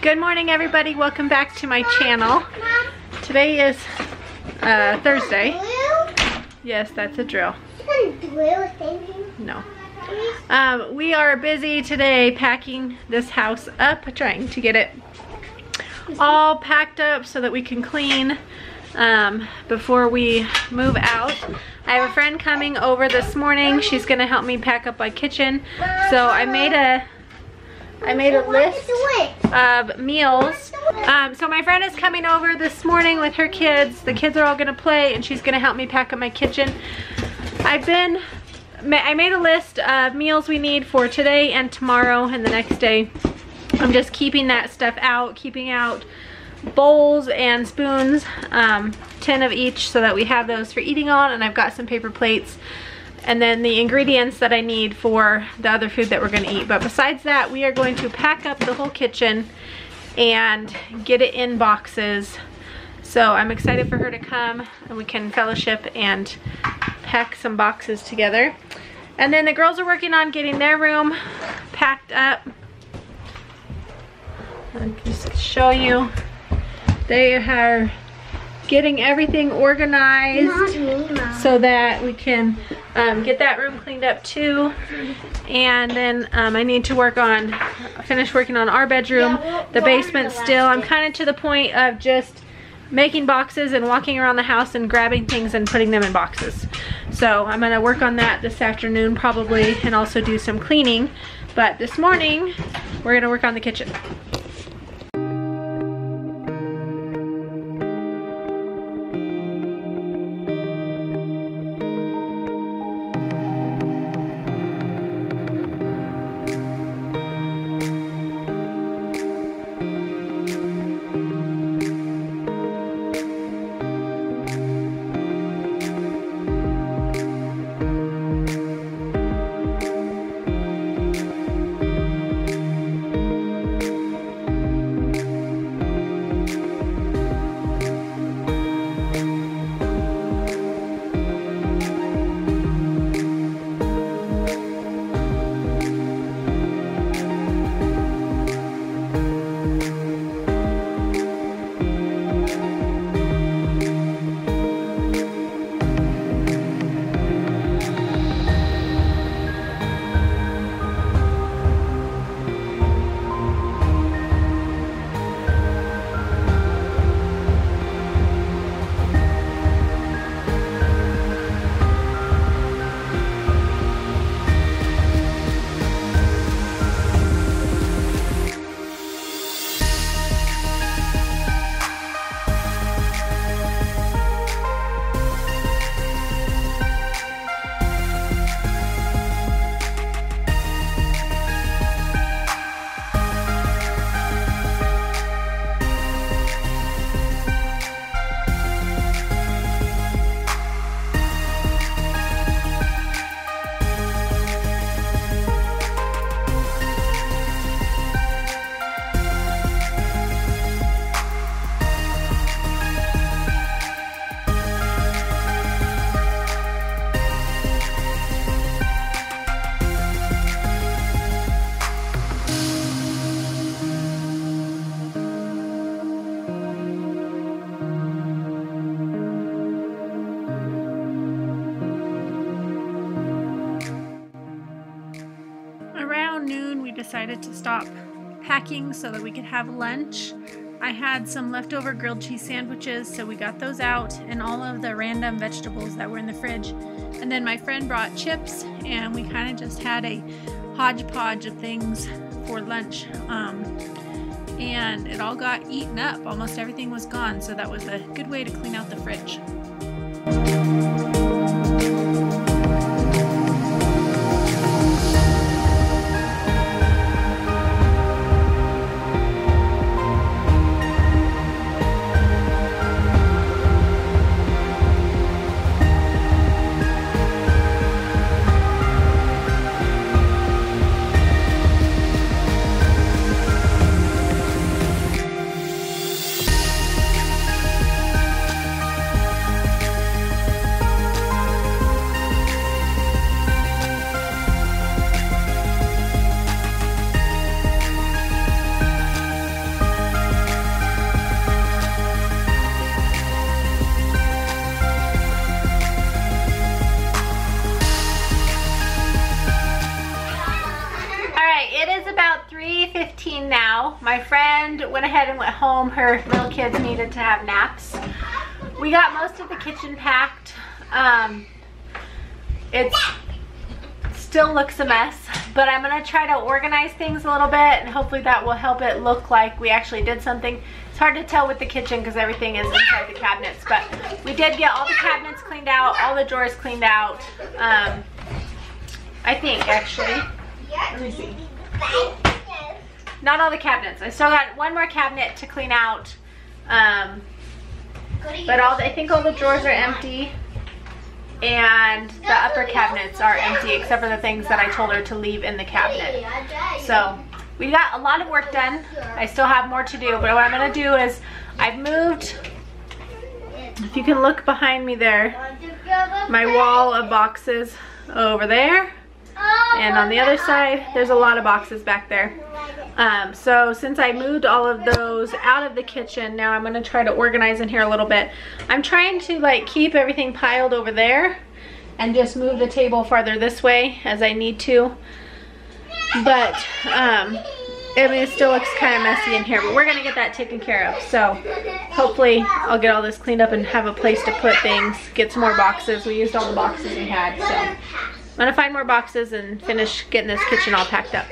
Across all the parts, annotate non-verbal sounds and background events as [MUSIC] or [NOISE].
Good morning everybody, welcome back to my channel. Today is uh, Thursday. Yes, that's a drill. No. Um, we are busy today packing this house up, trying to get it all packed up so that we can clean um, before we move out. I have a friend coming over this morning. She's gonna help me pack up my kitchen. So I made a I made a list of meals. Um, so my friend is coming over this morning with her kids. The kids are all gonna play and she's gonna help me pack up my kitchen. I've been, I made a list of meals we need for today and tomorrow and the next day. I'm just keeping that stuff out, keeping out bowls and spoons, um, 10 of each so that we have those for eating on and I've got some paper plates and then the ingredients that I need for the other food that we're gonna eat. But besides that, we are going to pack up the whole kitchen and get it in boxes. So I'm excited for her to come and we can fellowship and pack some boxes together. And then the girls are working on getting their room packed up. I'll just show you. They are getting everything organized so that we can um, get that room cleaned up too. And then um, I need to work on, finish working on our bedroom, the basement still. I'm kind of to the point of just making boxes and walking around the house and grabbing things and putting them in boxes. So I'm gonna work on that this afternoon probably and also do some cleaning. But this morning, we're gonna work on the kitchen. decided to stop packing so that we could have lunch. I had some leftover grilled cheese sandwiches, so we got those out and all of the random vegetables that were in the fridge. And then my friend brought chips, and we kind of just had a hodgepodge of things for lunch. Um, and it all got eaten up. Almost everything was gone, so that was a good way to clean out the fridge. Friend went ahead and went home. Her little kids needed to have naps. We got most of the kitchen packed. Um, it still looks a mess, but I'm gonna try to organize things a little bit and hopefully that will help it look like we actually did something. It's hard to tell with the kitchen because everything is inside the cabinets, but we did get all the cabinets cleaned out, all the drawers cleaned out. Um, I think actually. Let me see. Not all the cabinets. I still got one more cabinet to clean out. Um, but all the, I think all the drawers are empty and the upper cabinets are empty except for the things that I told her to leave in the cabinet. So we got a lot of work done. I still have more to do, but what I'm gonna do is I've moved, if you can look behind me there, my wall of boxes over there. And on the other side, there's a lot of boxes back there. Um, so since I moved all of those out of the kitchen, now I'm gonna try to organize in here a little bit. I'm trying to like keep everything piled over there and just move the table farther this way as I need to. But, um, I mean, it still looks kind of messy in here, but we're gonna get that taken care of. So hopefully I'll get all this cleaned up and have a place to put things, get some more boxes. We used all the boxes we had, so I'm gonna find more boxes and finish getting this kitchen all packed up.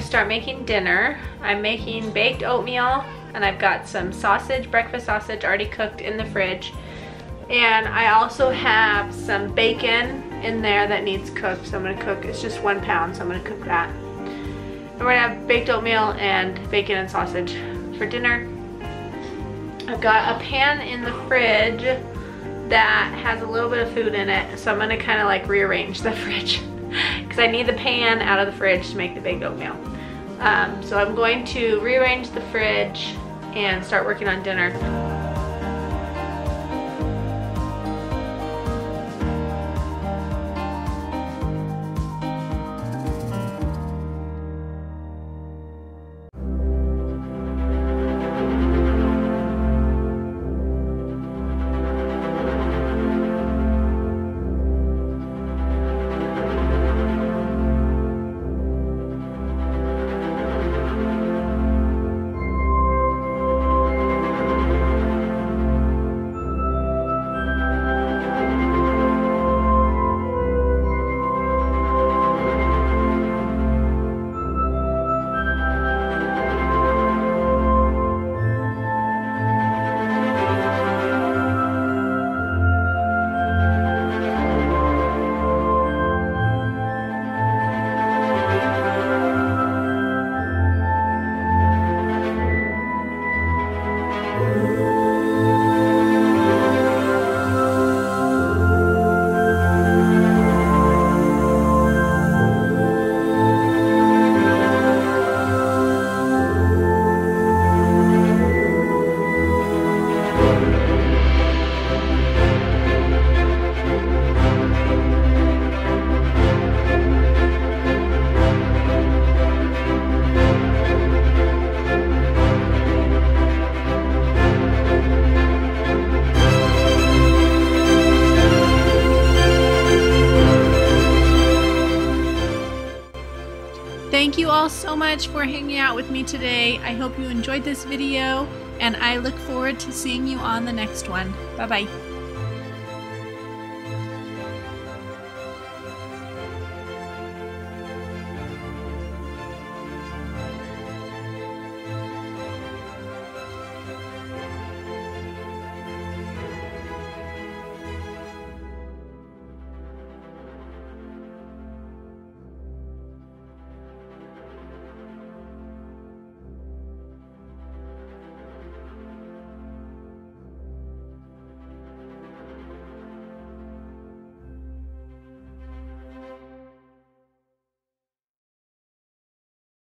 Start making dinner. I'm making baked oatmeal and I've got some sausage, breakfast sausage already cooked in the fridge. And I also have some bacon in there that needs cooked. So I'm gonna cook, it's just one pound, so I'm gonna cook that. And we're gonna have baked oatmeal and bacon and sausage for dinner. I've got a pan in the fridge that has a little bit of food in it. So I'm gonna kind of like rearrange the [LAUGHS] fridge [LAUGHS] because I need the pan out of the fridge to make the baked oatmeal. Um, so I'm going to rearrange the fridge and start working on dinner. So much for hanging out with me today. I hope you enjoyed this video and I look forward to seeing you on the next one. Bye bye.